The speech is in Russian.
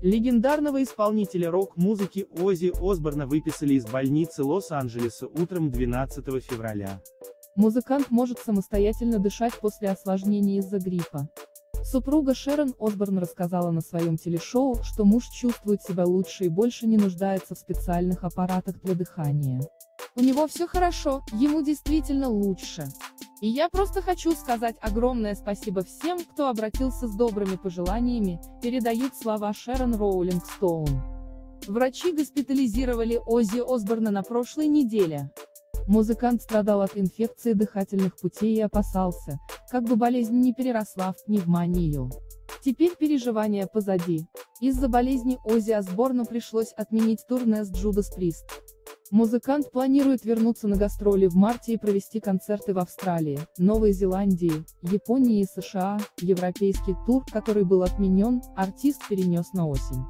Легендарного исполнителя рок-музыки Оззи Осборна выписали из больницы Лос-Анджелеса утром 12 февраля. Музыкант может самостоятельно дышать после осложнений из-за гриппа. Супруга Шерон Осборн рассказала на своем телешоу, что муж чувствует себя лучше и больше не нуждается в специальных аппаратах для дыхания. У него все хорошо, ему действительно лучше. И я просто хочу сказать огромное спасибо всем, кто обратился с добрыми пожеланиями, передают слова Шерон Роулинг Стоун. Врачи госпитализировали Оззи Осборна на прошлой неделе. Музыкант страдал от инфекции дыхательных путей и опасался, как бы болезнь не переросла в пневмонию. Теперь переживания позади. Из-за болезни Оззи Осборну пришлось отменить турне с Джудас Прист. Музыкант планирует вернуться на гастроли в марте и провести концерты в Австралии, Новой Зеландии, Японии и США. Европейский тур, который был отменен, артист перенес на осень.